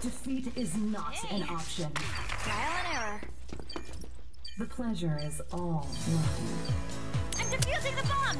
Defeat is not an option. Trial and error. The pleasure is all mine. I'm defusing the bomb!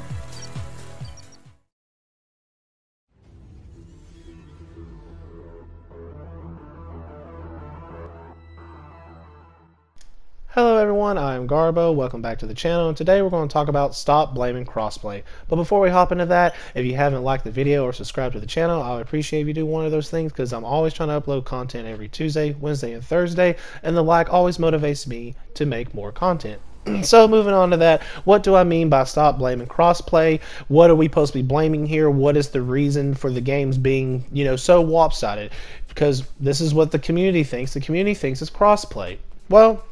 Hello everyone, I am Garbo, welcome back to the channel, and today we're going to talk about stop blaming crossplay. But before we hop into that, if you haven't liked the video or subscribed to the channel, I would appreciate if you do one of those things because I'm always trying to upload content every Tuesday, Wednesday, and Thursday, and the like always motivates me to make more content. so moving on to that, what do I mean by stop blaming crossplay? What are we supposed to be blaming here? What is the reason for the games being, you know, so lopsided? Because this is what the community thinks. The community thinks it's crossplay. Well,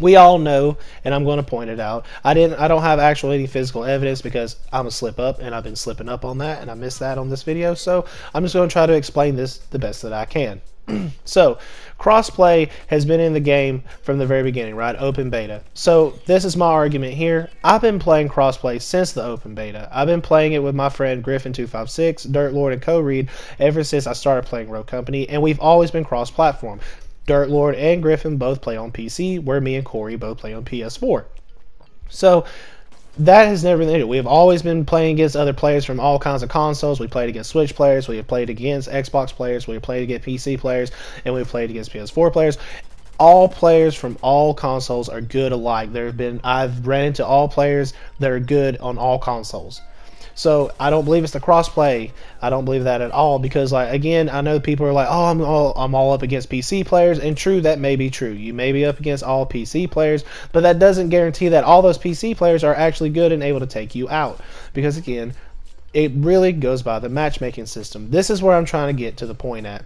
we all know, and I'm going to point it out. I didn't. I don't have actual any physical evidence because I'm a slip up, and I've been slipping up on that, and I missed that on this video. So I'm just going to try to explain this the best that I can. so, crossplay has been in the game from the very beginning, right? Open beta. So, this is my argument here. I've been playing crossplay since the open beta. I've been playing it with my friend Griffin256, Dirt Lord, and Corey ever since I started playing Rogue Company, and we've always been cross platform. Dirt Lord and Griffin both play on PC, where me and Corey both play on PS4. So that has never been it. We have always been playing against other players from all kinds of consoles. We played against Switch players, we have played against Xbox players, we have played against PC players, and we've played against PS4 players. All players from all consoles are good alike. There have been I've ran into all players that are good on all consoles. So I don't believe it's the crossplay. I don't believe that at all because, like, again, I know people are like, "Oh, I'm all I'm all up against PC players," and true, that may be true. You may be up against all PC players, but that doesn't guarantee that all those PC players are actually good and able to take you out. Because again, it really goes by the matchmaking system. This is where I'm trying to get to the point at.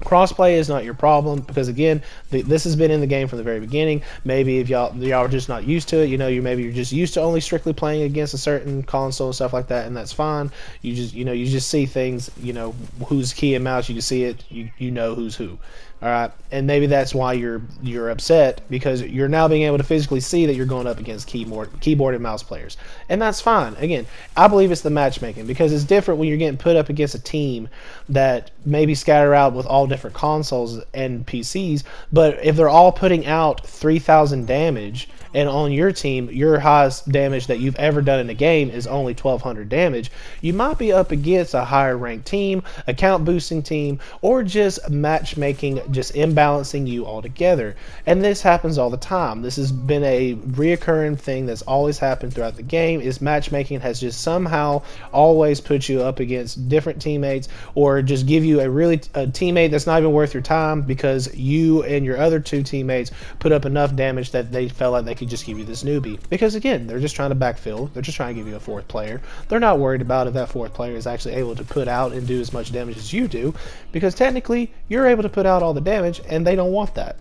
Crossplay is not your problem because again, this has been in the game from the very beginning. Maybe if y'all y'all are just not used to it, you know, you maybe you're just used to only strictly playing against a certain console and stuff like that, and that's fine. You just you know you just see things, you know, who's key and mouse, you can see it, you you know who's who. All right, and maybe that's why you're you're upset because you're now being able to physically see that you're going up against keyboard keyboard and mouse players, and that's fine. Again, I believe it's the matchmaking because it's different when you're getting put up against a team that maybe scatter out with all different consoles and PCs, but if they're all putting out 3,000 damage and on your team your highest damage that you've ever done in a game is only 1200 damage, you might be up against a higher ranked team, account boosting team, or just matchmaking, just imbalancing you altogether. And this happens all the time. This has been a reoccurring thing that's always happened throughout the game is matchmaking has just somehow always put you up against different teammates or just give you a really a teammate that's not even worth your time because you and your other two teammates put up enough damage that they felt like they could just give you this newbie. Because again, they're just trying to backfill. They're just trying to give you a fourth player. They're not worried about if that fourth player is actually able to put out and do as much damage as you do, because technically you're able to put out all the damage, and they don't want that.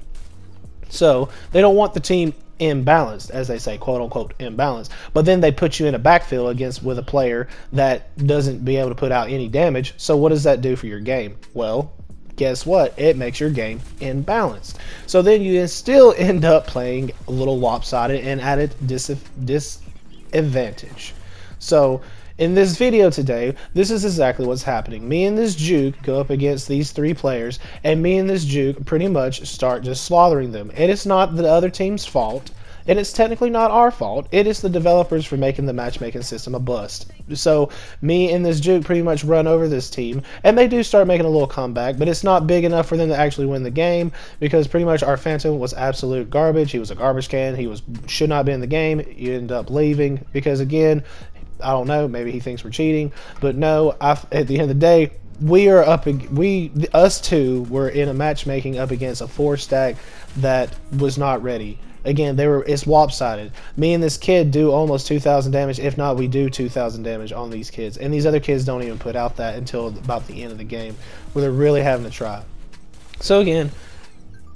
So they don't want the team imbalanced, as they say, quote unquote imbalanced. But then they put you in a backfill against with a player that doesn't be able to put out any damage. So what does that do for your game? Well, guess what? It makes your game imbalanced. So then you still end up playing a little lopsided and at a dis- disadvantage. So in this video today, this is exactly what's happening. Me and this juke go up against these three players, and me and this juke pretty much start just slaughtering them. And it's not the other team's fault and it's technically not our fault. It is the developers for making the matchmaking system a bust. So me and this Juke pretty much run over this team, and they do start making a little comeback, but it's not big enough for them to actually win the game because pretty much our Phantom was absolute garbage. He was a garbage can. He was should not be in the game. You end up leaving because again, I don't know. Maybe he thinks we're cheating, but no. I, at the end of the day, we are up we us two were in a matchmaking up against a four stack that was not ready again they were it's lopsided. Me and this kid do almost 2000 damage. If not we do 2000 damage on these kids. And these other kids don't even put out that until about the end of the game. Where they're really having to try. So again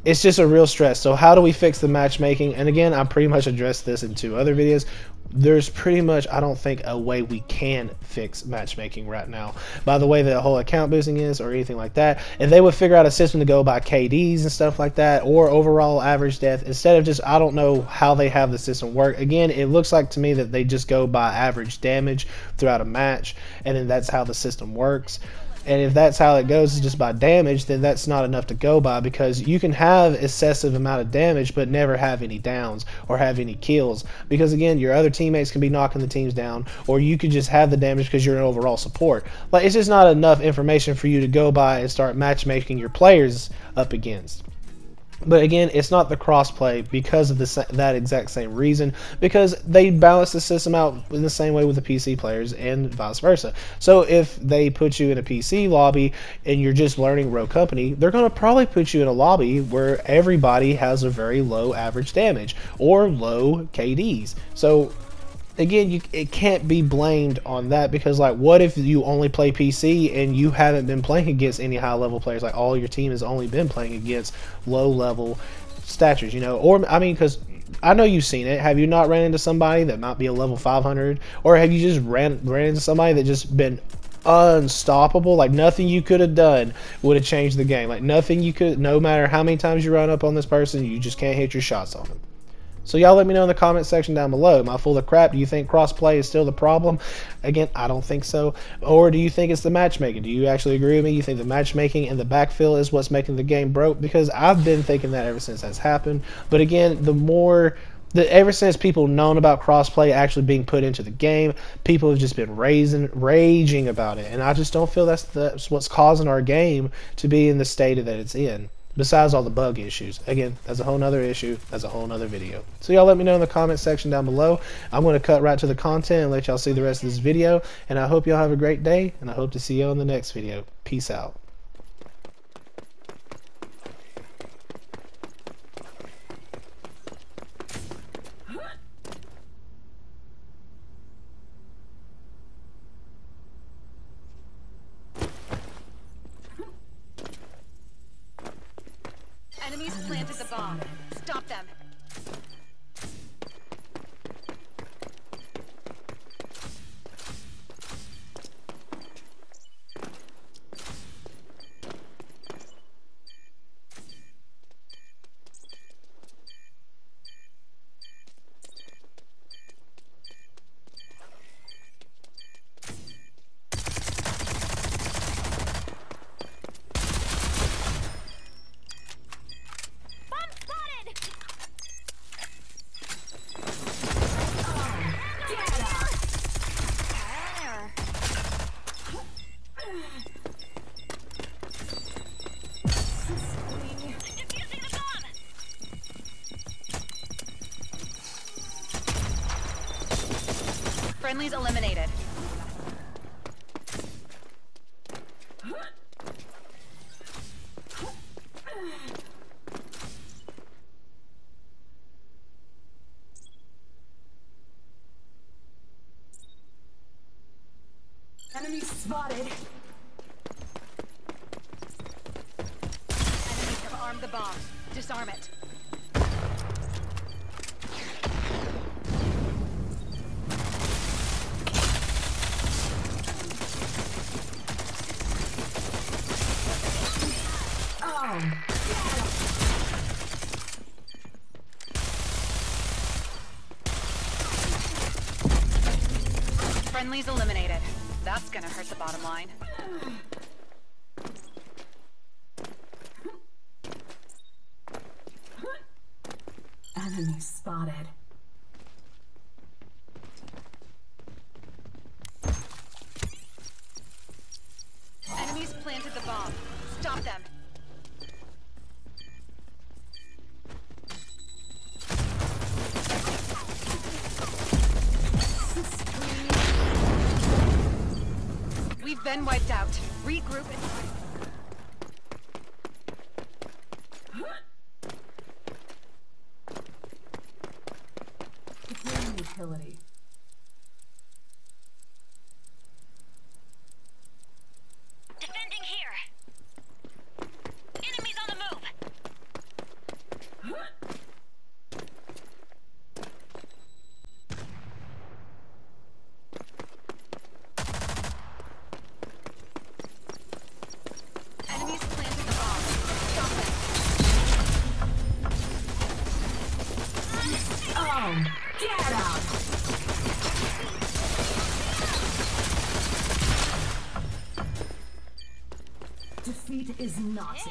it's just a real stress. So how do we fix the matchmaking? And again, I pretty much addressed this in two other videos. There's pretty much, I don't think, a way we can fix matchmaking right now. By the way the whole account boosting is or anything like that. If they would figure out a system to go by KDs and stuff like that or overall average death instead of just, I don't know how they have the system work. Again, it looks like to me that they just go by average damage throughout a match and then that's how the system works. And if that's how it goes, just by damage, then that's not enough to go by because you can have excessive amount of damage but never have any downs or have any kills. Because again, your other teammates can be knocking the teams down, or you could just have the damage because you're an overall support. Like it's just not enough information for you to go by and start matchmaking your players up against. But again, it's not the crossplay because of the, that exact same reason, because they balance the system out in the same way with the PC players and vice versa. So if they put you in a PC lobby and you're just learning Rogue Company, they're going to probably put you in a lobby where everybody has a very low average damage or low KDs. So again, you, it can't be blamed on that because, like, what if you only play PC and you haven't been playing against any high level players? Like, all your team has only been playing against low level statures, you know? Or, I mean, because I know you've seen it. Have you not ran into somebody that might be a level 500? Or have you just ran, ran into somebody that just been unstoppable? Like, nothing you could have done would have changed the game. Like, nothing you could, no matter how many times you run up on this person, you just can't hit your shots on them. So y'all let me know in the comment section down below. Am I full of crap? Do you think crossplay is still the problem? Again, I don't think so. Or do you think it's the matchmaking? Do you actually agree with me? You think the matchmaking and the backfill is what's making the game broke? Because I've been thinking that ever since that's happened. But again, the more the, ever since people known about crossplay actually being put into the game, people have just been raising, raging about it, and I just don't feel that's that's what's causing our game to be in the state that it's in besides all the bug issues. Again, that's a whole nother issue. That's a whole nother video. So y'all let me know in the comment section down below. I'm going to cut right to the content and let y'all see the rest of this video. And I hope y'all have a great day, and I hope to see you on the next video. Peace out. Friendlies eliminated. Enemy spotted. Enemies have armed the bomb. Disarm it. Oh, Friendlies eliminated. That's gonna hurt the bottom line. enemy spotted. Enemies planted the bomb. Stop them. Been wiped out. Regroup and... Deploying utility.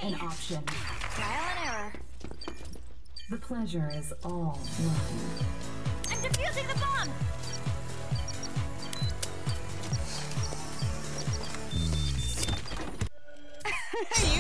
an option. Trial and error. The pleasure is all mine. I'm defusing the bomb! you